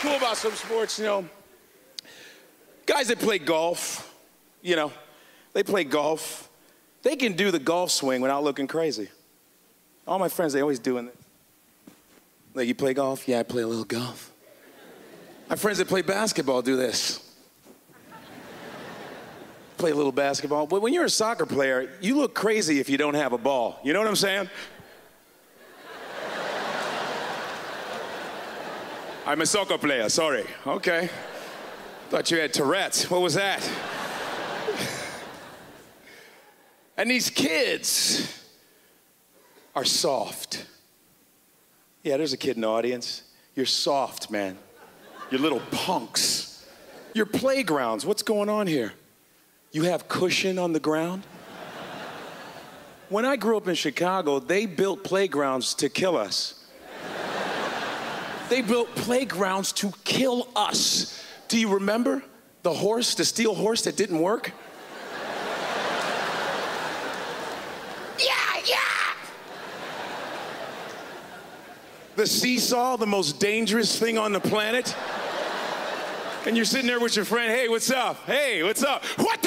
cool about some sports, you know, guys that play golf, you know, they play golf, they can do the golf swing without looking crazy. All my friends, they always doing this. Like, you play golf? Yeah, I play a little golf. My friends that play basketball do this. Play a little basketball. But when you're a soccer player, you look crazy if you don't have a ball. You know what I'm saying? I'm a soccer player, sorry. Okay. Thought you had Tourette's. What was that? and these kids are soft. Yeah, there's a kid in the audience. You're soft, man. You're little punks. Your playgrounds, what's going on here? You have cushion on the ground? When I grew up in Chicago, they built playgrounds to kill us. They built playgrounds to kill us. Do you remember the horse, the steel horse that didn't work? yeah, yeah! The seesaw, the most dangerous thing on the planet. And you're sitting there with your friend, hey, what's up? Hey, what's up? What?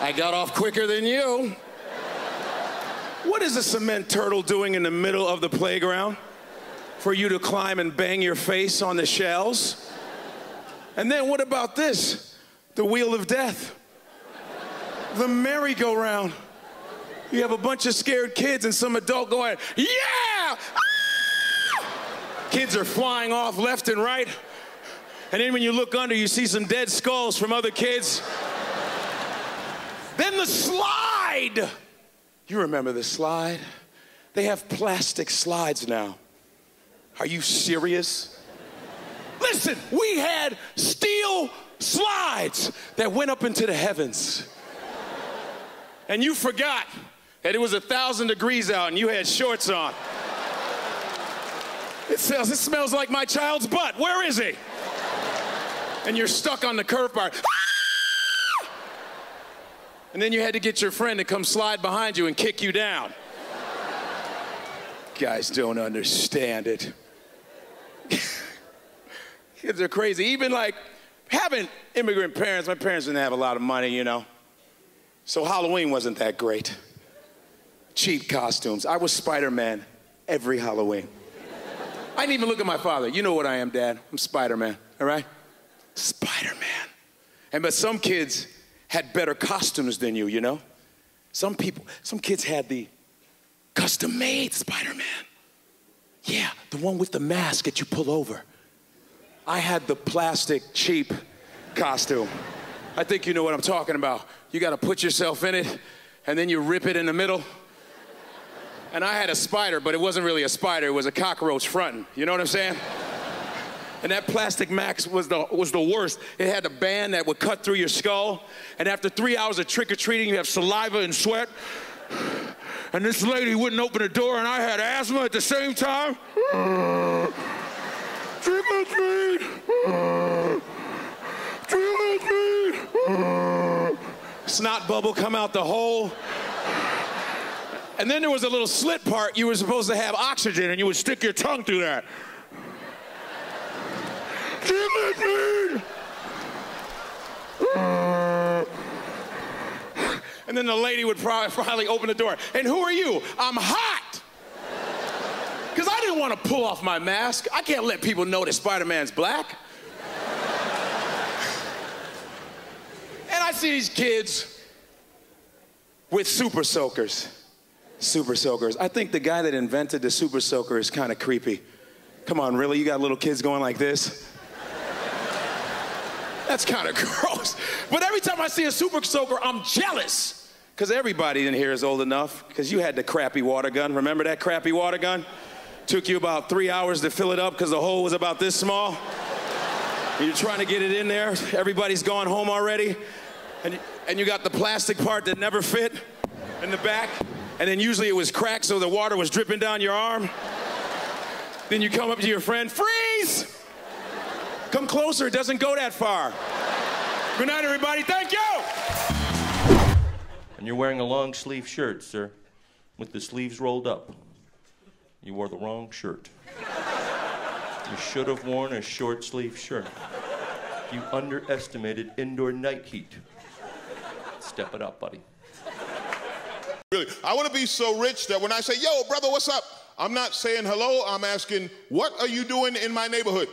I got off quicker than you. What is a cement turtle doing in the middle of the playground? For you to climb and bang your face on the shells? And then what about this? The wheel of death. The merry-go-round. You have a bunch of scared kids and some adult going, yeah! Ah! Kids are flying off left and right. And then when you look under, you see some dead skulls from other kids. then the slide. You remember the slide? They have plastic slides now. Are you serious? Listen, we had steel slides that went up into the heavens. And you forgot that it was a thousand degrees out and you had shorts on. It says, it smells like my child's butt. Where is he? and you're stuck on the curve bar. Ah! And then you had to get your friend to come slide behind you and kick you down. Guys don't understand it. Kids are crazy. Even like having immigrant parents, my parents didn't have a lot of money, you know. So Halloween wasn't that great. Cheap costumes. I was Spider Man every Halloween. I didn't even look at my father. You know what I am, Dad. I'm Spider Man, all right? Spider Man. And but some kids had better costumes than you, you know? Some people, some kids had the custom made Spider Man. Yeah, the one with the mask that you pull over. I had the plastic, cheap costume. I think you know what I'm talking about. You gotta put yourself in it, and then you rip it in the middle. And I had a spider, but it wasn't really a spider, it was a cockroach fronting. You know what I'm saying? And that plastic max was the, was the worst. It had a band that would cut through your skull. And after three hours of trick or treating, you have saliva and sweat. And this lady wouldn't open the door, and I had asthma at the same time. Or treat! Snot bubble come out the hole. And then there was a little slit part you were supposed to have oxygen, and you would stick your tongue through that. And then the lady would probably finally open the door. And who are you? I'm hot! Want to pull off my mask. I can't let people know that Spider Man's black. and I see these kids with super soakers. Super soakers. I think the guy that invented the super soaker is kind of creepy. Come on, really? You got little kids going like this? That's kind of gross. But every time I see a super soaker, I'm jealous. Because everybody in here is old enough, because you had the crappy water gun. Remember that crappy water gun? Took you about three hours to fill it up because the hole was about this small. You're trying to get it in there. Everybody's gone home already. And, and you got the plastic part that never fit in the back. And then usually it was cracked so the water was dripping down your arm. Then you come up to your friend, freeze! Come closer, it doesn't go that far. Good night, everybody. Thank you. And you're wearing a long sleeve shirt, sir, with the sleeves rolled up. You wore the wrong shirt. You should have worn a short sleeve shirt. You underestimated indoor night heat. Step it up, buddy. Really, I want to be so rich that when I say, yo, brother, what's up? I'm not saying hello, I'm asking, what are you doing in my neighborhood?